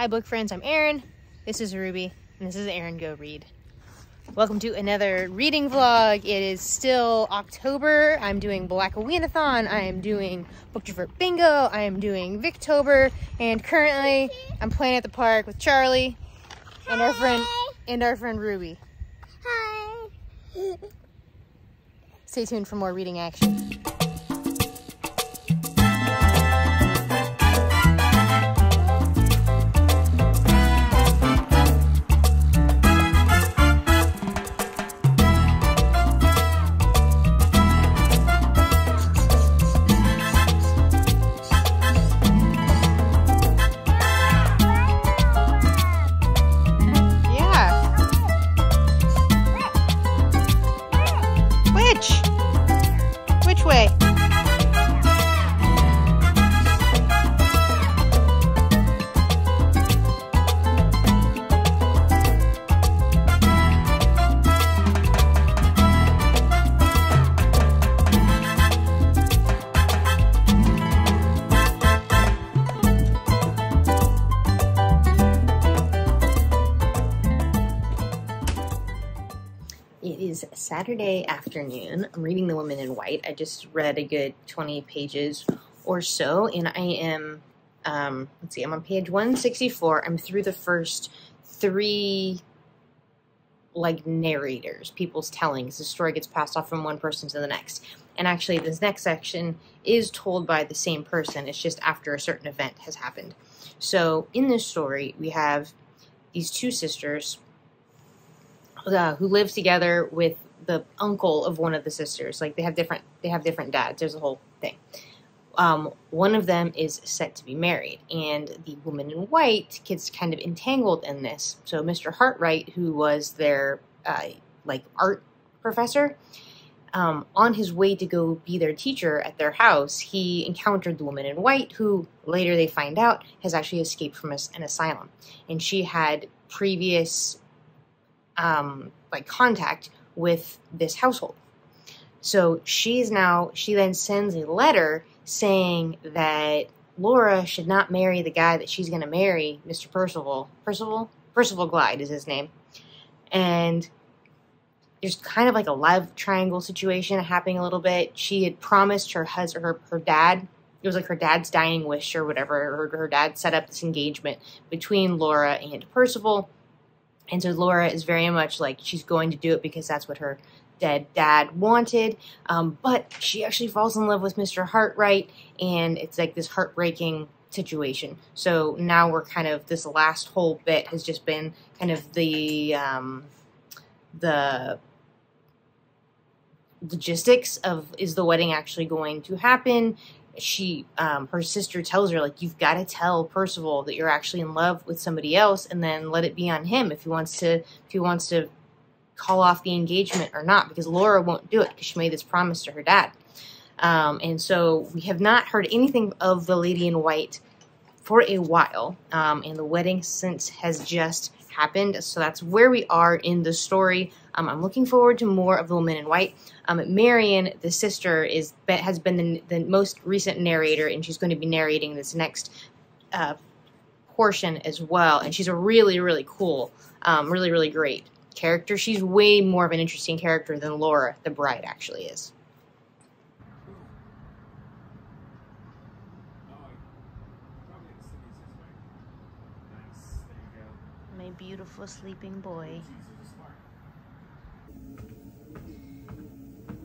Hi book friends, I'm Erin. This is Ruby, and this is Erin Go Read. Welcome to another reading vlog. It is still October. I'm doing Black Thon. I am doing Booktrovert Bingo. I am doing Victober. And currently, I'm playing at the park with Charlie and our friend and our friend Ruby. Hi. Stay tuned for more reading action. Saturday afternoon. I'm reading The Woman in White. I just read a good 20 pages or so, and I am, um, let's see, I'm on page 164. I'm through the first three, like, narrators, people's tellings. The story gets passed off from one person to the next. And actually, this next section is told by the same person. It's just after a certain event has happened. So, in this story, we have these two sisters uh, who live together with the uncle of one of the sisters. Like they have different they have different dads. There's a whole thing. Um, one of them is set to be married, and the woman in white gets kind of entangled in this. So Mr. Hartright, who was their uh, like art professor, um, on his way to go be their teacher at their house, he encountered the woman in white, who later they find out has actually escaped from an asylum, and she had previous um, like contact with this household. So she's now she then sends a letter saying that Laura should not marry the guy that she's going to marry, Mr. Percival. Percival, Percival Glyde is his name, and there's kind of like a love triangle situation happening a little bit. She had promised her husband, her her dad. It was like her dad's dying wish or whatever. Her, her dad set up this engagement between Laura and Percival and so Laura is very much like she's going to do it because that's what her dead dad wanted. Um, but she actually falls in love with Mr. Hartright, and it's like this heartbreaking situation. So now we're kind of this last whole bit has just been kind of the um, the logistics of is the wedding actually going to happen she um her sister tells her like you've got to tell Percival that you're actually in love with somebody else and then let it be on him if he wants to if he wants to call off the engagement or not because Laura won't do it because she made this promise to her dad. Um, and so we have not heard anything of the lady in white for a while. Um, and the wedding since has just happened. So that's where we are in the story. Um, I'm looking forward to more of the woman in white. Um, Marian, the sister, is has been the, the most recent narrator, and she's going to be narrating this next uh, portion as well. And she's a really, really cool, um, really, really great character. She's way more of an interesting character than Laura, the bride, actually is. Beautiful sleeping boy.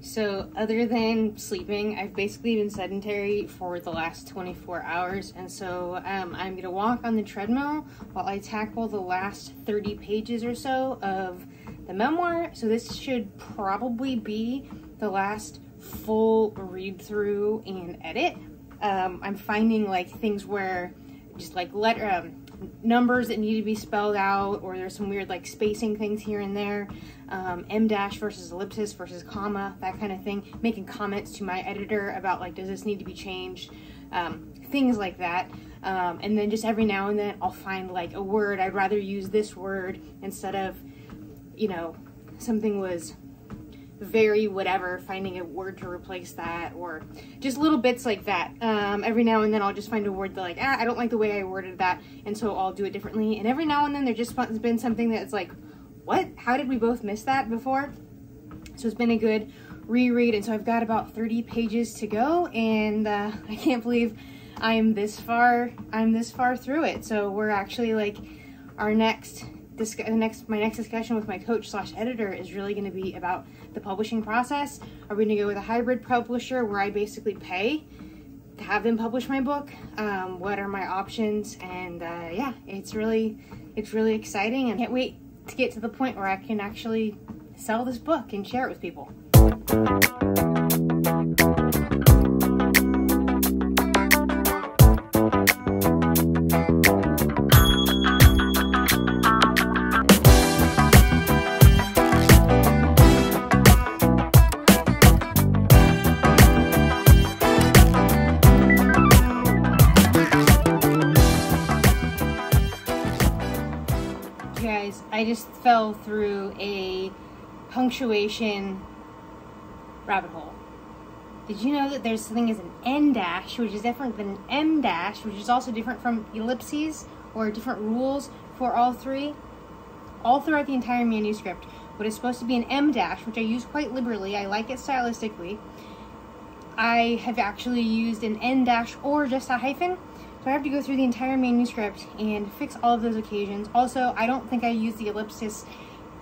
So, other than sleeping, I've basically been sedentary for the last 24 hours, and so um, I'm gonna walk on the treadmill while I tackle the last 30 pages or so of the memoir. So, this should probably be the last full read through and edit. Um, I'm finding like things where just like letter um, numbers that need to be spelled out, or there's some weird like spacing things here and there. Um, M dash versus ellipsis versus comma, that kind of thing. Making comments to my editor about like, does this need to be changed? Um, things like that. Um, and then just every now and then I'll find like a word, I'd rather use this word instead of, you know, something was very whatever, finding a word to replace that, or just little bits like that. Um, every now and then I'll just find a word that like, ah, I don't like the way I worded that, and so I'll do it differently. And every now and then there just has been something that's like, what? How did we both miss that before? So it's been a good reread, and so I've got about 30 pages to go, and uh, I can't believe I'm this far. I'm this far through it. So we're actually like our next this next my next discussion with my coach slash editor is really going to be about the publishing process. Are we going to go with a hybrid publisher where I basically pay to have them publish my book? Um, what are my options? And uh, yeah, it's really it's really exciting and can't wait to get to the point where I can actually sell this book and share it with people. I just fell through a punctuation rabbit hole. Did you know that there's something as an en dash, which is different than an M dash, which is also different from ellipses or different rules for all three? All throughout the entire manuscript, what is supposed to be an M dash, which I use quite liberally, I like it stylistically, I have actually used an en dash or just a hyphen so I have to go through the entire manuscript and fix all of those occasions. Also, I don't think I used the ellipsis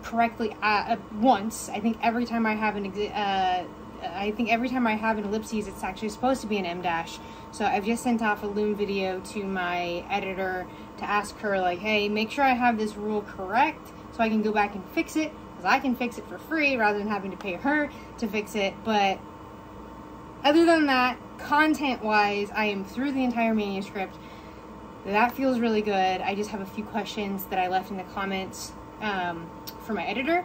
correctly uh, once. I think every time I have an uh, I think every time I have an ellipses, it's actually supposed to be an em dash. So I've just sent off a Loom video to my editor to ask her like, hey, make sure I have this rule correct so I can go back and fix it because I can fix it for free rather than having to pay her to fix it. But other than that, content wise, I am through the entire manuscript. That feels really good. I just have a few questions that I left in the comments um, for my editor.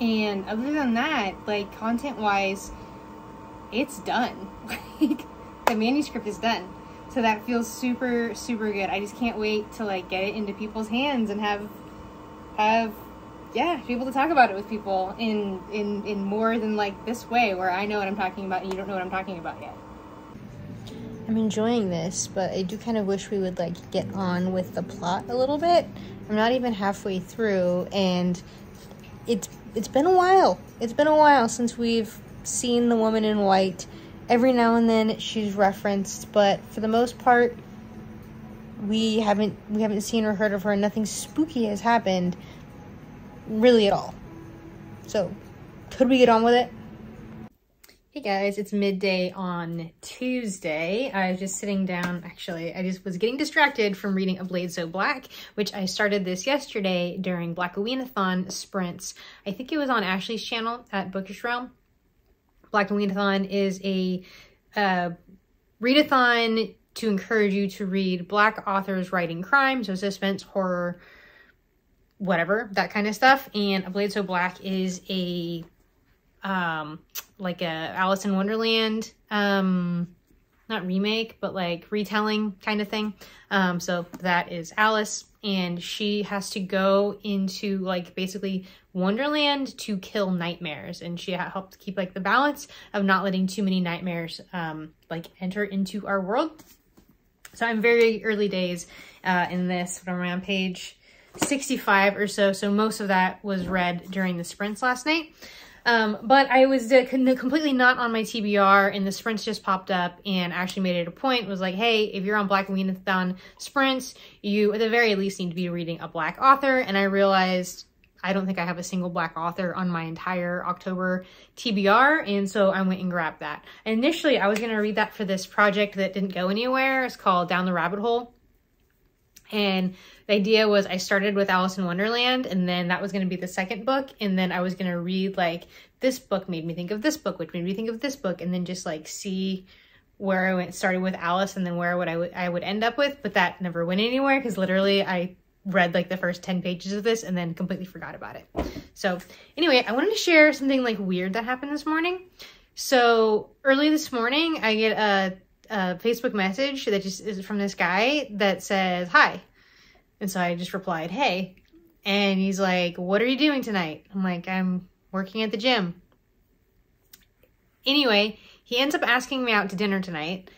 And other than that, like content wise, it's done. Like the manuscript is done. So that feels super, super good. I just can't wait to like get it into people's hands and have have yeah, be able to talk about it with people in in in more than like this way where I know what I'm talking about and you don't know what I'm talking about yet. I'm enjoying this, but I do kind of wish we would like get on with the plot a little bit. I'm not even halfway through and it's it's been a while. It's been a while since we've seen the woman in white. Every now and then she's referenced, but for the most part we haven't we haven't seen or heard of her. And nothing spooky has happened really at all. So, could we get on with it? Hey guys, it's midday on Tuesday. I was just sitting down, actually, I just was getting distracted from reading A Blade So Black, which I started this yesterday during Blackaweenathon sprints. I think it was on Ashley's channel at Bookish Realm. Blackaweenathon is a uh, readathon to encourage you to read Black authors writing crime, so suspense, horror, whatever, that kind of stuff. And A Blade So Black is a, um, like a Alice in Wonderland, um, not remake, but like retelling kind of thing. Um, so that is Alice and she has to go into like basically Wonderland to kill nightmares. And she helps keep like the balance of not letting too many nightmares, um, like enter into our world. So I'm very early days, uh, in this, but I'm around page 65 or so. So most of that was read during the sprints last night. Um, but I was uh, completely not on my TBR and the sprints just popped up and actually made it a point was like, hey, if you're on Blackaweenathon sprints, you at the very least need to be reading a black author. And I realized I don't think I have a single black author on my entire October TBR. And so I went and grabbed that. initially, I was going to read that for this project that didn't go anywhere. It's called Down the Rabbit Hole. And the idea was I started with Alice in Wonderland and then that was going to be the second book. And then I was going to read like this book made me think of this book, which made me think of this book. And then just like see where I went, started with Alice and then where would I, would, I would end up with. But that never went anywhere because literally I read like the first 10 pages of this and then completely forgot about it. So anyway, I wanted to share something like weird that happened this morning. So early this morning, I get a a Facebook message that just is from this guy that says, hi. And so I just replied, hey. And he's like, what are you doing tonight? I'm like, I'm working at the gym. Anyway, he ends up asking me out to dinner tonight,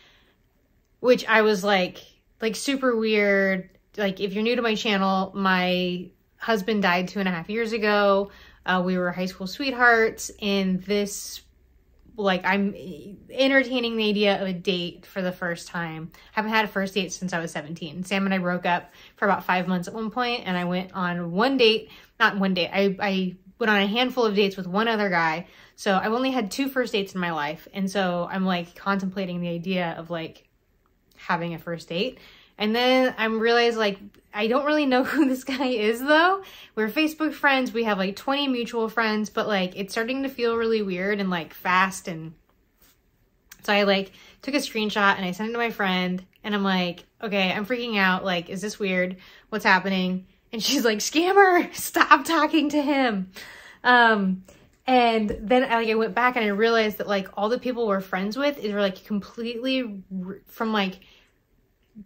which I was like, like super weird. Like, if you're new to my channel, my husband died two and a half years ago. Uh, we were high school sweethearts, and this, like, I'm entertaining the idea of a date for the first time. I haven't had a first date since I was 17. Sam and I broke up for about five months at one point, and I went on one date, not one date, I, I went on a handful of dates with one other guy. So I've only had two first dates in my life. And so I'm like contemplating the idea of like having a first date. And then I'm realized like I don't really know who this guy is though. We're Facebook friends. We have like 20 mutual friends, but like it's starting to feel really weird and like fast and so I like took a screenshot and I sent it to my friend and I'm like, okay, I'm freaking out. Like, is this weird? What's happening? And she's like, scammer, stop talking to him. Um, and then I, like I went back and I realized that like all the people we're friends with is like completely from like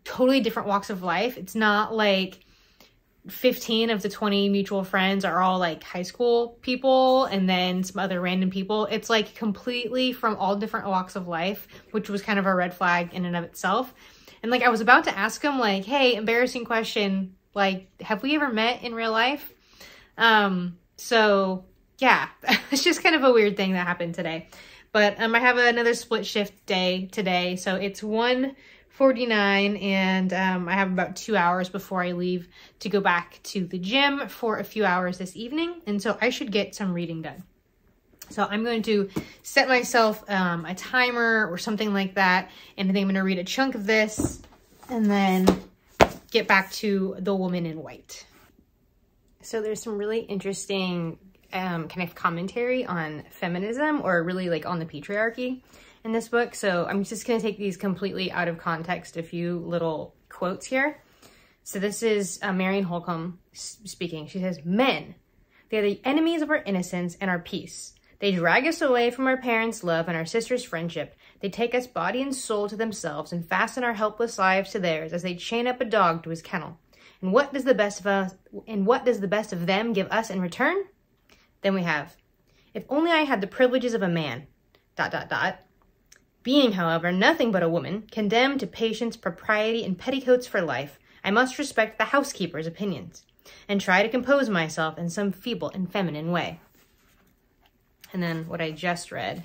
totally different walks of life. It's not like 15 of the 20 mutual friends are all like high school people and then some other random people. It's like completely from all different walks of life, which was kind of a red flag in and of itself. And like I was about to ask him like, "Hey, embarrassing question, like have we ever met in real life?" Um so yeah, it's just kind of a weird thing that happened today. But um I have another split shift day today. So it's one 49 and um, I have about two hours before I leave to go back to the gym for a few hours this evening. And so I should get some reading done. So I'm going to set myself um, a timer or something like that. And I think I'm going to read a chunk of this and then get back to The Woman in White. So there's some really interesting um, kind of commentary on feminism or really like on the patriarchy in this book. So I'm just going to take these completely out of context, a few little quotes here. So this is uh, Marian Halcombe speaking. She says, Men, they are the enemies of our innocence and our peace. They drag us away from our parents' love and our sister's friendship. They take us body and soul to themselves and fasten our helpless lives to theirs as they chain up a dog to his kennel. And what does the best of us and what does the best of them give us in return? Then we have, if only I had the privileges of a man, dot dot dot, being, however, nothing but a woman, condemned to patience, propriety, and petticoats for life, I must respect the housekeeper's opinions, and try to compose myself in some feeble and feminine way. And then what I just read.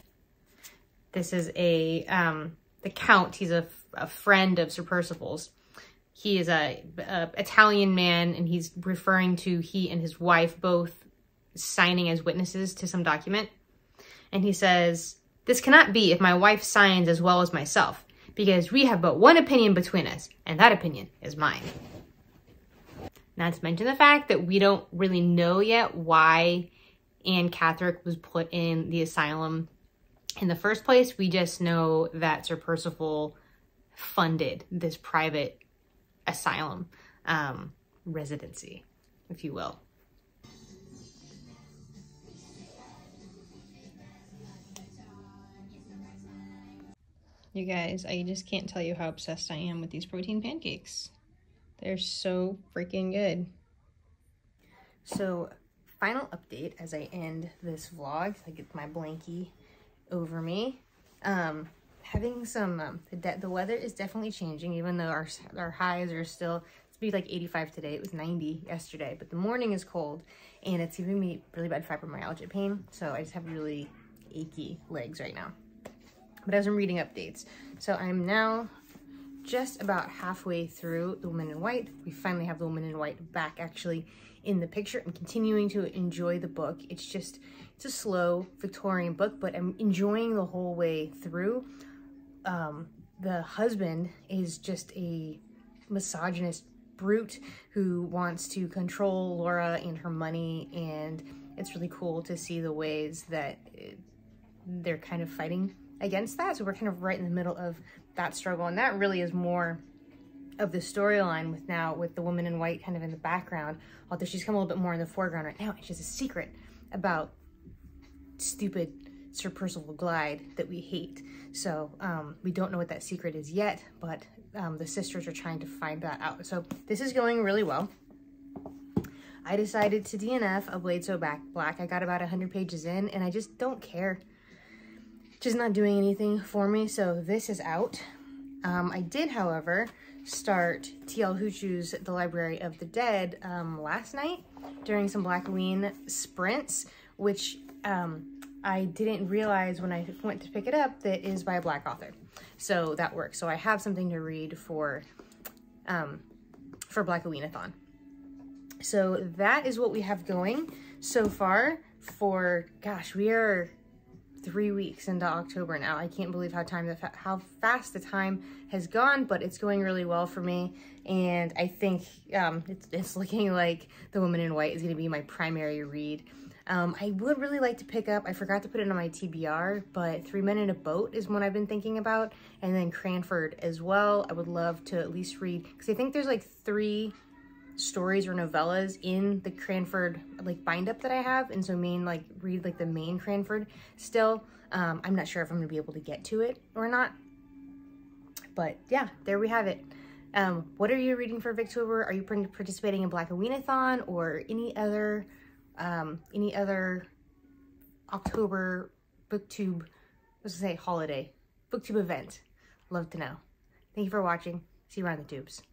This is a, um, the Count, he's a, a friend of Sir Percival's. He is a, a Italian man, and he's referring to he and his wife both signing as witnesses to some document. And he says, this cannot be if my wife signs as well as myself, because we have but one opinion between us, and that opinion is mine. Not to mention the fact that we don't really know yet why Anne Catherick was put in the asylum in the first place. We just know that Sir Percival funded this private asylum um, residency, if you will. You guys, I just can't tell you how obsessed I am with these protein pancakes. They're so freaking good. So, final update as I end this vlog. I get my blankie over me. Um, having some, um, the, the weather is definitely changing, even though our, our highs are still, it's be like 85 today. It was 90 yesterday, but the morning is cold and it's giving me really bad fibromyalgia pain. So I just have really achy legs right now but as I'm reading updates. So I'm now just about halfway through The Woman in White. We finally have The Woman in White back actually in the picture. I'm continuing to enjoy the book. It's just, it's a slow Victorian book, but I'm enjoying the whole way through. Um, the husband is just a misogynist brute who wants to control Laura and her money and it's really cool to see the ways that it, they're kind of fighting against that. So we're kind of right in the middle of that struggle. And that really is more of the storyline with now with the woman in white kind of in the background, although she's come a little bit more in the foreground right now. And she has a secret about stupid Sir Percival Glyde that we hate. So um, we don't know what that secret is yet, but um, the sisters are trying to find that out. So this is going really well. I decided to DNF a Blade So Back Black. I got about 100 pages in, and I just don't care just not doing anything for me. So this is out. Um, I did, however, start T.L. Huchu's The Library of the Dead um, last night during some Black Blackween sprints, which um, I didn't realize when I went to pick it up that is by a black author. So that works. So I have something to read for um, for Blackaweenathon. So that is what we have going so far for, gosh, we are three weeks into October now. I can't believe how time fa how fast the time has gone, but it's going really well for me. And I think um, it's, it's looking like The Woman in White is going to be my primary read. Um, I would really like to pick up, I forgot to put it on my TBR, but Three Men in a Boat is one I've been thinking about. And then Cranford as well. I would love to at least read, because I think there's like three stories or novellas in the Cranford like bind up that I have. And so main like read like the main Cranford still. Um, I'm not sure if I'm gonna be able to get to it or not. But yeah, there we have it. Um, what are you reading for Victober? Are you participating in Blackaweenathon or any other um, any other October booktube, let's say holiday, booktube event? Love to know. Thank you for watching. See you around the tubes.